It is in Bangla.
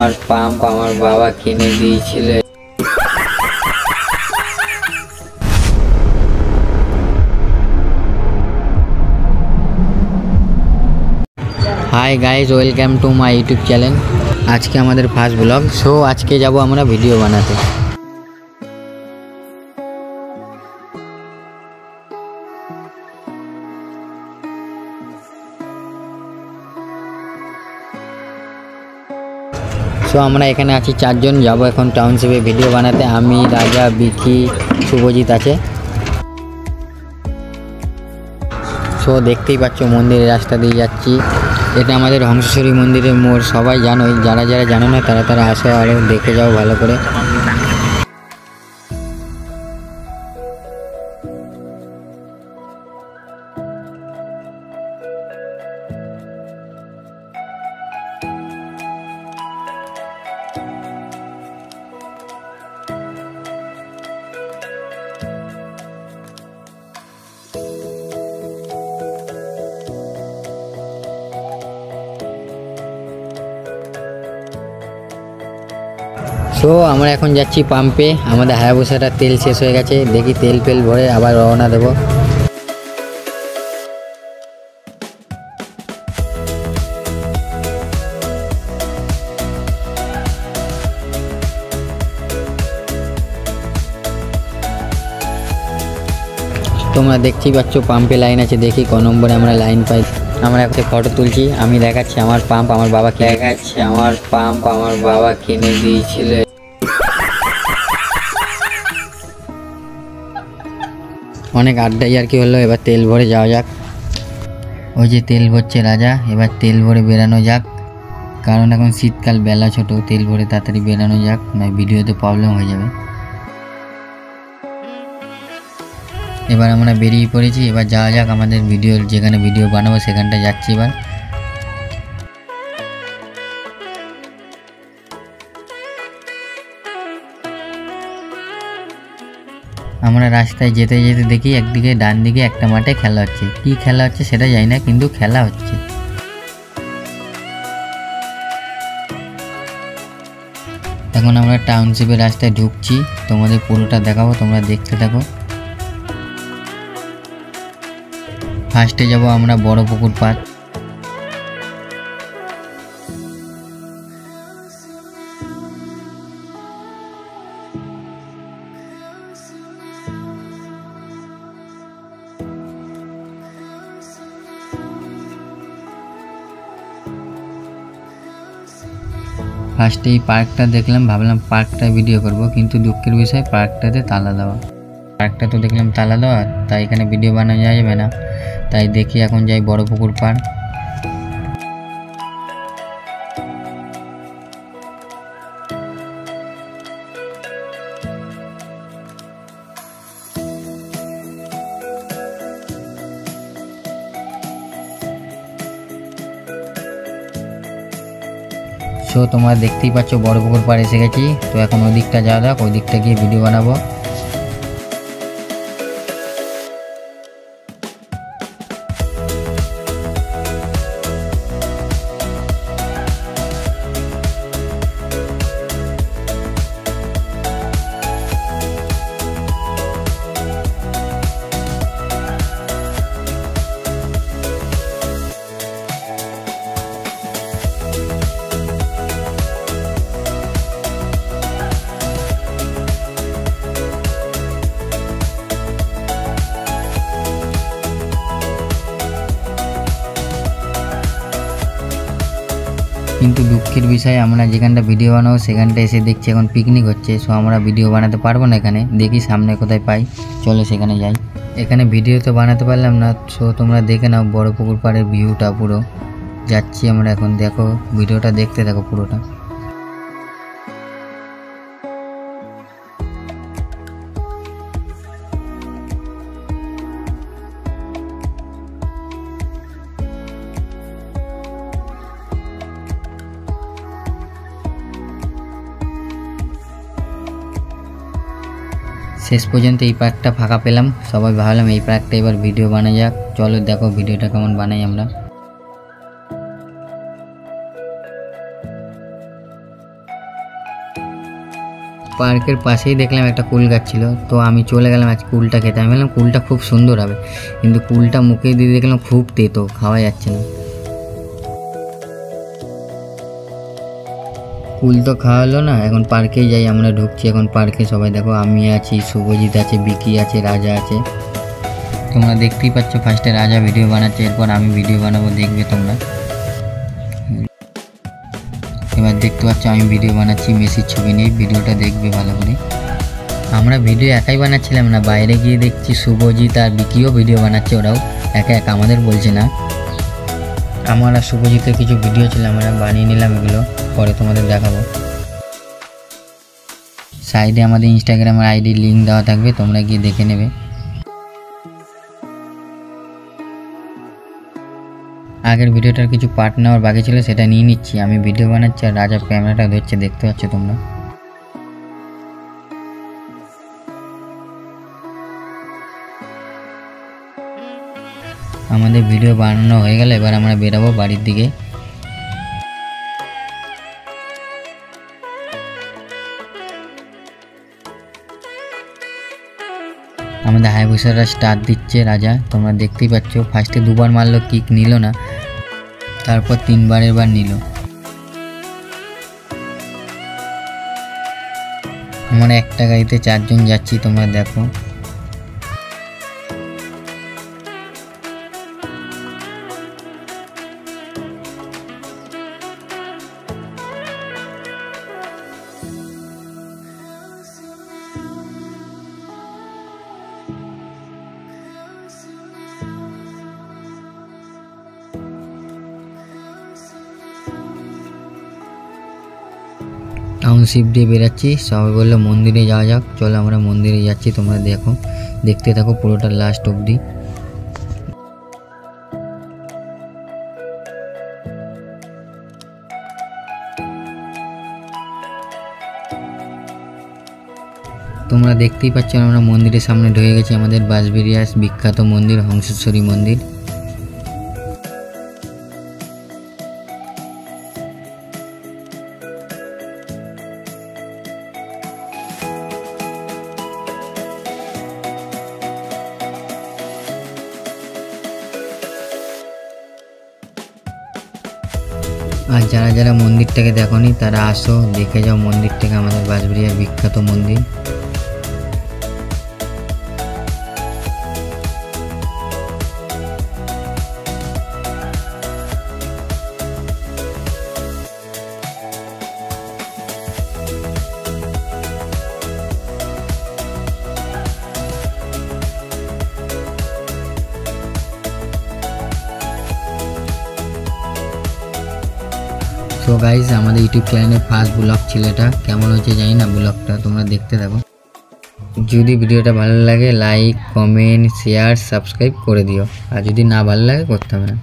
আমার পাম্প আমার বাবা কিনে দিয়েছিলেন hi guys welcome to my YouTube channel আজকে আমাদের ফার্স্ট ব্লগ সো আজকে যাব আমরা ভিডিও বানাতে। সো আমরা এখানে আছি চারজন, যাব এখন টাউনশিপে ভিডিও বানাতে। আমি, রাজা, বিকি, শুভজিৎ আছে। সো দেখতেই পাচ্ছ, মন্দিরের রাস্তা দিয়ে যাচ্ছি। এটা আমাদের হংসেশ্বরী মন্দিরের মোড়, সবাই জানোই। যারা যারা জানো না, তারা তারা আসো আরও দেখে যাও ভালো করে। সো আমরা এখন যাচ্ছি পাম্পে আমাদের হায়াবুসাটার তেল শেষ হয়ে গেছে। দেখি তেল ফেল ভরে আবার রওনা দেবো। তোমরা দেখতেই পাচ্ছ পাম্পে লাইন আছে। দেখি ক নম্বরে আমরা লাইন পাই। আমরা একটা ফটো তুলছি। আমি দেখাচ্ছি আমার পাম্প আমার বাবা দেখাচ্ছি, আমার পাম্প আমার বাবা কিনে দিয়েছিল। অনেক আড্ডাই আর কি হলো, এবার তেল ভরে যাওয়া যাক। ওই যে তেল ভরছে রাজা, এবার তেল ভরে বেরানো যাক। কারণ এখন শীতকাল, বেলা ছোট, তেল ভরে তাড়াতাড়ি বেরানো যাক, নয় ভিডিওতে প্রবলেম হয়ে যাবে। এবার আমরা বেরিয়ে পড়েছি, এবার যাওয়া যাক আমাদের ভিডিও যেখানে ভিডিও বানাবো সেখানটা যাচ্ছি এবার। আমরা রাস্তায় যেতে যেতে দেখি একদিকে ডান দিকে একটা মাঠে খেলা হচ্ছে। কি খেলা হচ্ছে সেটা জানি না, কিন্তু খেলা হচ্ছে। এখন আমরা টাউনশিপের রাস্তায় ঢুকছি। তোমাদের পুরোটা দেখাবো, তোমরা দেখতে থাকো। ফার্স্টে যাব আমরা বড় পুকুর পাড়। ফার্স্টে এই পার্কটা দেখলাম, ভাবলাম পার্কটা ভিডিও করব, কিন্তু দুঃখের বিষয় পার্কটাতে তালা দেওয়া। পার্কটা তো দেখলাম তালা দেওয়া, তাই এখানে ভিডিও বানানো যাবে না। তাই দেখি এখন যাই বড় পুকুর পাড়। সো তোমরা দেখতেই পাচ্ছ বড় পুকুর পাড়ে এসে গেছি। তো এখন ওই দিকটা যাওয়া যাক ওই দিকটা গিয়ে ভিডিও বানাবো। দুঃখের বিষয় আমরা যেখানটা ভিডিও বানাবো সেখানটা এসে দেখছি এখন পিকনিক হচ্ছে। সো আমরা ভিডিও বানাতে পারব না এখানে। দেখি সামনে কোথায় পাই। চলো সেখানে যাই। এখানে ভিডিও তো বানাতে পারলাম না। সো তোমরা দেখে নাও বড় পুকুর পাড়ের ভিউটা পুরো। যাচ্ছি আমরা এখন। দেখো ভিডিওটা দেখতে থাকো পুরোটা। শেষ পর্যন্ত এই পার্কটা ফাঁকা পেলাম। সবাই ভাবলাম এই পার্কটা এবার ভিডিও বানা যাক। চলো দেখো ভিডিওটা কেমন বানাই আমরা। পার্কের পাশেই দেখলাম একটা কুল গাছ ছিল। তো আমি চলে গেলাম আজ কুলটা খেতে। আমি বললাম কুলটা খুব সুন্দর হবে। কিন্তু কুলটা মুখে দিয়ে দেখলাম খুব তেতো, খাওয়া যাচ্ছে না। কুল তো খাওয়া হলো না, এখন পার্কেই যাই, আমরা ঢুকছি, এখন পার্কে সবাই দেখো, আমি আছি, শুভজিৎ আছে, বিকি আছে, রাজা আছে। তোমরা দেখতেই পাচ্ছ ফার্স্টে রাজা ভিডিও বানাচ্ছে, এরপর আমি ভিডিও বানাবো, দেখবে তোমরা। এবার দেখতে পাচ্ছ, আমি ভিডিও বানাচ্ছি, মেসির ছবি নিয়ে, ভিডিওটা দেখবে ভালো করে। আমরা ভিডিও একাই বানাচ্ছিলাম না, বাইরে গিয়ে দেখছি শুভজিৎ আর বিকিও ভিডিও বানাচ্ছে, ওরাও একা একা, আমাদের বলছে না। আমার আর শুভজিতের কিছু ভিডিও ছিল, আমরা বানিয়ে নিলাম এগুলো। পরে তোমাদের দেখাবো। সাইডে আমাদের ইনস্টাগ্রামের আইডি লিঙ্ক দেওয়া থাকবে, তোমরা গিয়ে দেখে নেবে। আগের ভিডিওটার কিছু পার্ট নেওয়ার বাকি ছিল, সেটা নিয়ে নিচ্ছি। আমি ভিডিও বানাচ্ছি আর রাজা ক্যামেরাটা ধরছে, দেখতে পাচ্ছ তোমরা। আমাদের ভিডিও বানানো হয়ে গেলে, এবার আমরা বেরাবো বাড়ির দিকে। আমাদের হায়াবুসারা স্টার দিচ্ছে, রাজা। তোমরা দেখতেই পাচ্ছ ফার্স্টে দুবার মারলো কিক নিল না। তারপর তিনবার এবার নিল। আমরা একটা গাড়িতে চারজন যাচ্ছি, তোমরা দেখো। টাউনশিপ দিয়ে বেরাচ্ছি। সবাই বলল, মন্দিরে যাওয়া যাক। চলো আমরা মন্দিরে যাচ্ছি, তোমরা দেখো। দেখতে থাকো, পুরোটা লাস্ট অবধি। তোমরা দেখতেই পাচ্ছ, আমরা মন্দিরের সামনে ঢুকে গেছি। আমাদের বাসবেরিয়াস বিখ্যাত মন্দির, হংসেশ্বরী মন্দির। আর যারা যারা মন্দিরটাকে দেখনি তারা আসো দেখে যাও মন্দিরটাকে আমাদের বাঁশবেড়িয়ার বিখ্যাত মন্দির। তো গাইজ আমাদের ইউটিউব চ্যানেলে ফার্স্ট ব্লগ ছেলেটা কেমন হচ্ছে জানি না ব্লগটা তোমরা দেখতে থাকো। যদি ভিডিওটা ভালো লাগে লাইক কমেন্ট শেয়ার সাবস্ক্রাইব করে দিও। আর যদি না ভালো লাগে, করতে হবে না।